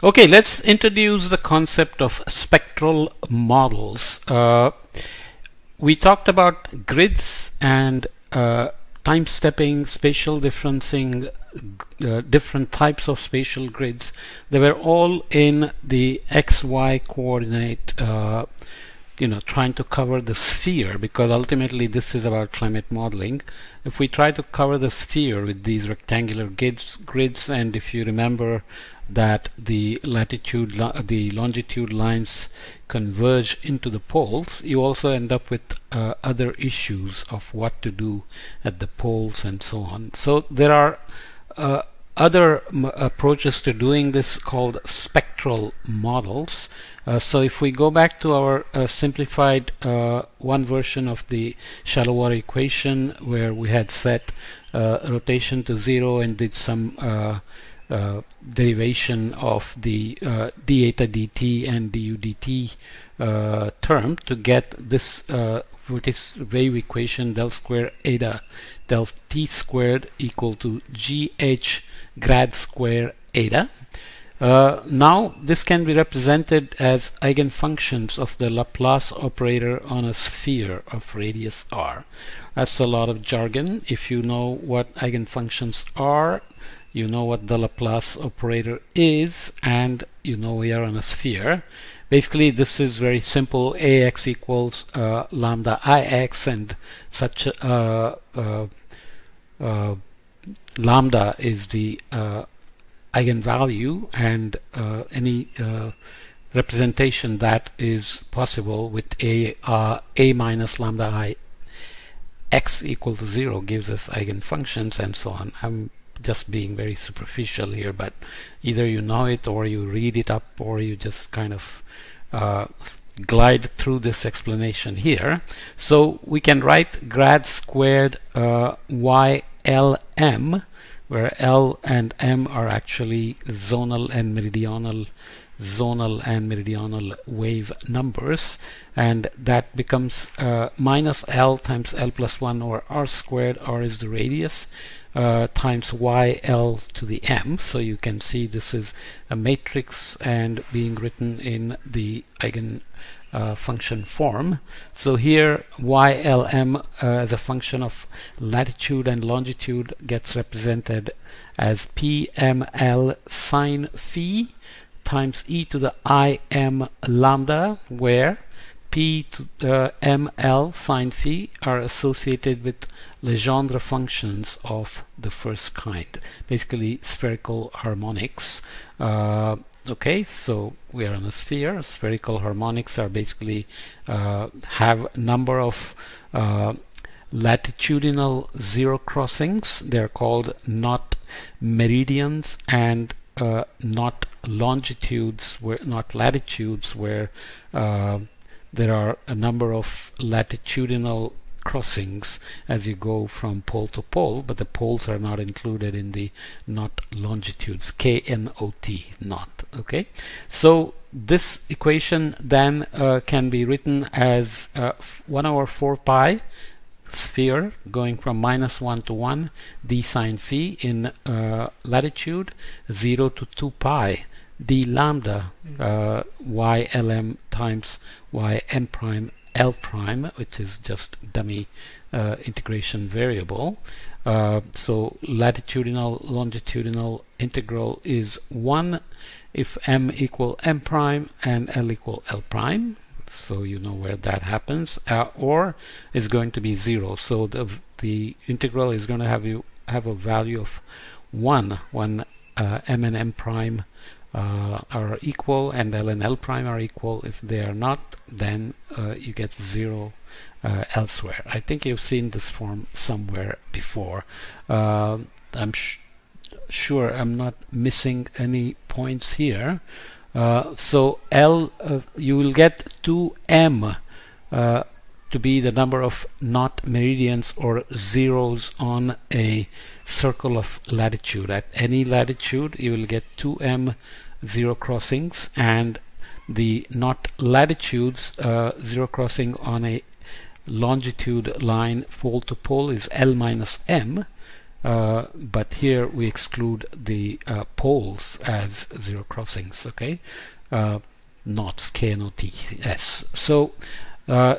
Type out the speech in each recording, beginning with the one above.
Okay, let's introduce the concept of spectral models. Uh, we talked about grids and uh, time stepping, spatial differencing, uh, different types of spatial grids. They were all in the XY coordinate uh, you know trying to cover the sphere because ultimately this is about climate modeling. If we try to cover the sphere with these rectangular grids, grids and if you remember that the latitude the longitude lines converge into the poles you also end up with uh, other issues of what to do at the poles and so on. So there are uh, other approaches to doing this called spectral models. Uh, so if we go back to our uh, simplified uh, one version of the shallow water equation where we had set uh, rotation to zero and did some uh, uh, derivation of the d eta dt and du dt term to get this this wave equation del square eta del t squared equal to gh grad square eta uh, now this can be represented as eigenfunctions of the Laplace operator on a sphere of radius r. That's a lot of jargon. If you know what eigenfunctions are, you know what the Laplace operator is, and you know we are on a sphere. Basically, this is very simple. Ax equals uh, lambda ix, and such uh, uh, uh lambda is the uh, eigenvalue and uh, any uh, representation that is possible with a uh, a minus lambda i x equal to 0 gives us eigenfunctions and so on. I'm just being very superficial here but either you know it or you read it up or you just kind of uh, glide through this explanation here. So we can write grad squared uh, ylm where L and M are actually zonal and meridional zonal and meridional wave numbers and that becomes uh, minus L times L plus 1 or R squared R is the radius uh, times YL to the M so you can see this is a matrix and being written in the eigen uh, function form. So here ylm uh, as a function of latitude and longitude gets represented as pml sine phi times e to the im lambda where p to uh, ml sine phi are associated with Legendre functions of the first kind, basically spherical harmonics. Uh, okay so we are on a sphere spherical harmonics are basically uh, have number of uh, latitudinal zero crossings they're called knot meridians and uh, knot longitudes where knot latitudes where uh, there are a number of latitudinal crossings as you go from pole to pole, but the poles are not included in the knot longitudes, K-N-O-T, knot. okay? So this equation then uh, can be written as uh, 1 over 4 pi sphere going from minus 1 to 1 d sine phi in uh, latitude 0 to 2 pi d lambda uh, y lm times y m prime L prime, which is just dummy uh, integration variable. Uh, so latitudinal longitudinal integral is 1 if m equal m prime and l equal l prime. So you know where that happens. Uh, or is going to be 0 so the the integral is going to have you have a value of 1 when uh, m and m prime uh, are equal and L and L prime are equal. If they are not, then uh, you get zero uh, elsewhere. I think you've seen this form somewhere before. Uh, I'm sure I'm not missing any points here. Uh, so L, uh, you will get 2m to be the number of knot meridians or zeros on a circle of latitude. At any latitude you will get 2m zero crossings and the knot latitudes uh, zero crossing on a longitude line pole to pole is L minus M uh, but here we exclude the uh, poles as zero crossings okay uh, knots k n o t s so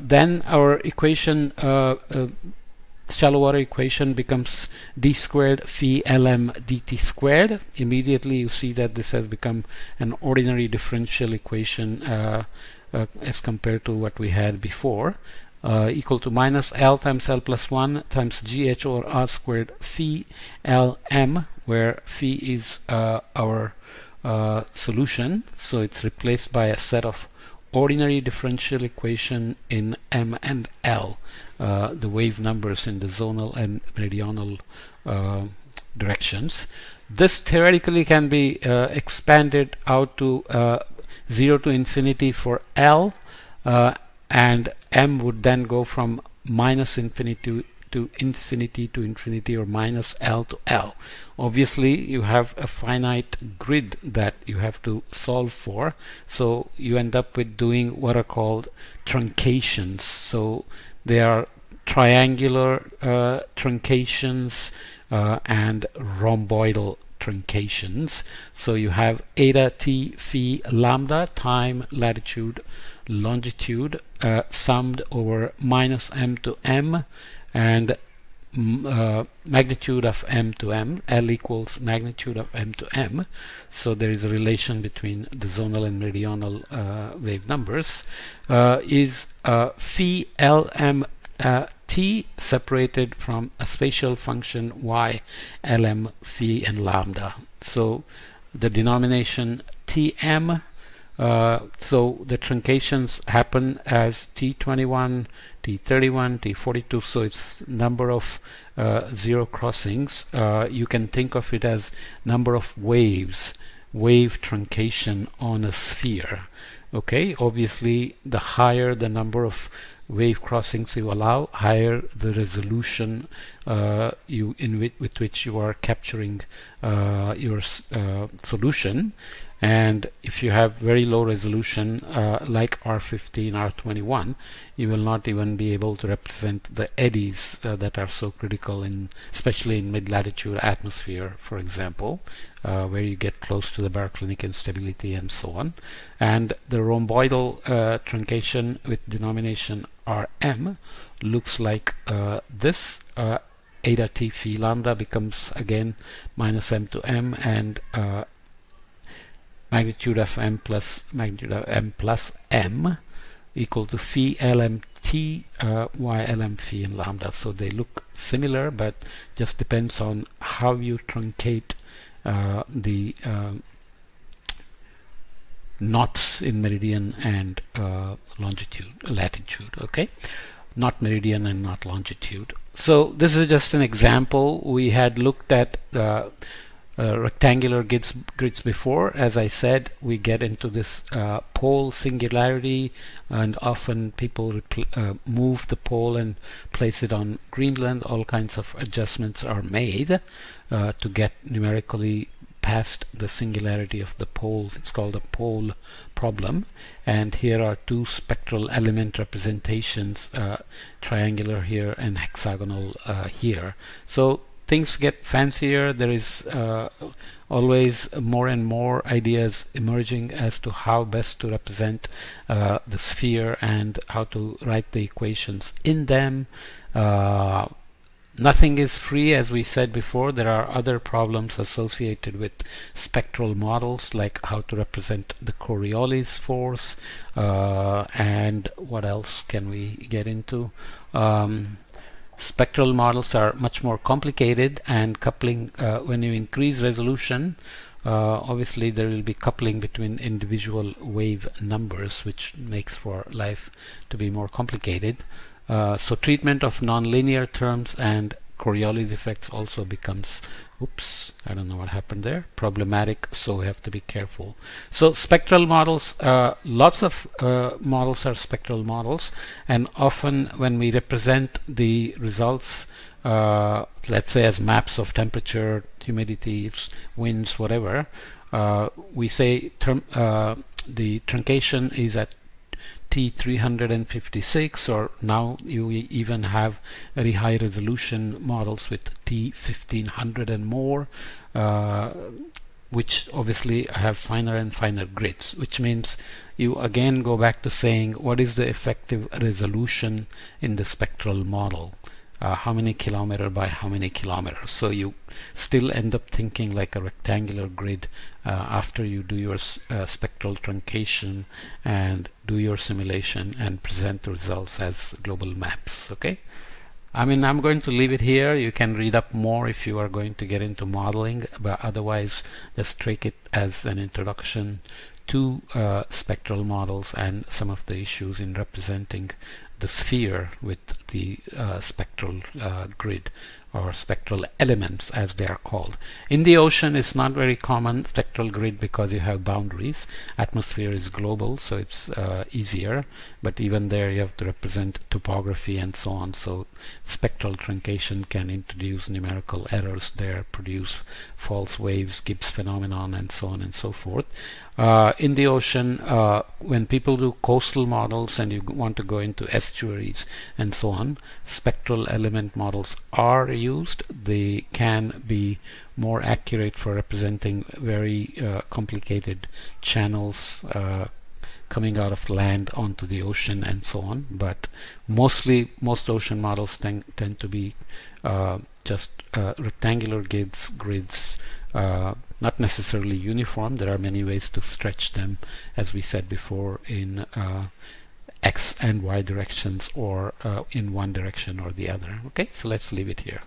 then our equation uh, uh, shallow water equation becomes d squared phi lm dt squared. Immediately you see that this has become an ordinary differential equation as compared to what we had before. Uh, equal to minus L times L plus 1 times GH over R squared phi LM where phi is uh, our uh, solution. So it's replaced by a set of ordinary differential equation in M and L uh, the wave numbers in the zonal and meridional uh, directions. This theoretically can be uh, expanded out to 0 to infinity for L and m would then go from minus infinity to, infinity to infinity or minus L to L. Obviously you have a finite grid that you have to solve for so you end up with doing what are called truncations. So they are triangular uh, truncations uh, and rhomboidal truncations. So you have eta t phi lambda time latitude longitude uh, summed over minus m to m and uh, magnitude of m to m L equals magnitude of m to m. So there is a relation between the zonal and meridional uh, wave numbers. Uh, is uh, phi lm uh, t separated from a spatial function y lm phi and lambda. So the denomination tm uh, so the truncations happen as T21, T31, T42 so it's number of uh, zero crossings. Uh, you can think of it as number of waves wave truncation on a sphere. Okay obviously the higher the number of wave crossings you allow higher the resolution uh, you in with, with which you are capturing uh, your uh, solution and if you have very low resolution uh, like R15 R21 you will not even be able to represent the eddies uh, that are so critical in especially in mid-latitude atmosphere for example uh, where you get close to the baroclinic instability and so on. And the rhomboidal uh, truncation with denomination Rm looks like uh, this uh, eta t phi lambda becomes again minus m to m and magnitude of m plus magnitude of m plus m equal to phi lmt uh, y lm phi and lambda. So they look similar but just depends on how you truncate uh, the uh, knots in meridian and uh, longitude latitude okay? Knot meridian and knot longitude. So this is just an example. We had looked at uh, rectangular grids, grids before. As I said, we get into this uh, pole singularity, and often people uh, move the pole and place it on Greenland. All kinds of adjustments are made uh, to get numerically past the singularity of the pole. It's called a pole problem. And here are two spectral element representations, uh, triangular here and hexagonal here. So things get fancier there is uh, always more and more ideas emerging as to how best to represent uh, the sphere and how to write the equations in them. Uh, nothing is free as we said before. There are other problems associated with spectral models like how to represent the Coriolis force uh, and what else can we get into? Um, spectral models are much more complicated and coupling uh, when you increase resolution uh, obviously there will be coupling between individual wave numbers which makes for life to be more complicated. Uh, so treatment of nonlinear terms and Coriolis effects also becomes oops I don't know what happened there. Problematic so we have to be careful. So spectral models uh, lots of uh, models are spectral models and often when we represent the results uh, let's say as maps of temperature humidity winds whatever uh, we say term, uh, the truncation is at T356 or now you even have very high resolution models with T1500 and more uh, which obviously have finer and finer grids which means you again go back to saying what is the effective resolution in the spectral model uh, how many kilometer by how many kilometers so you still end up thinking like a rectangular grid uh, after you do your uh, spectral truncation and do your simulation and present the results as global maps okay? I mean I'm going to leave it here. You can read up more if you are going to get into modeling but otherwise just take it as an introduction to uh, spectral models and some of the issues in representing the sphere with the uh, spectral uh, grid or spectral elements as they are called. In the ocean it's not very common spectral grid because you have boundaries. Atmosphere is global so it's uh, easier but even there you have to represent topography and so on so spectral truncation can introduce numerical errors there, produce false waves, Gibbs phenomenon and so on and so forth. Uh, in the ocean, uh, when people do coastal models and you want to go into estuaries and so on, spectral element models are used. They can be more accurate for representing very uh, complicated channels uh, coming out of land onto the ocean and so on. But mostly, most ocean models tend, tend to be uh, just uh, rectangular grids, grids uh, not necessarily uniform. There are many ways to stretch them, as we said before, in uh, x and y directions or uh, in one direction or the other. Okay, so let's leave it here.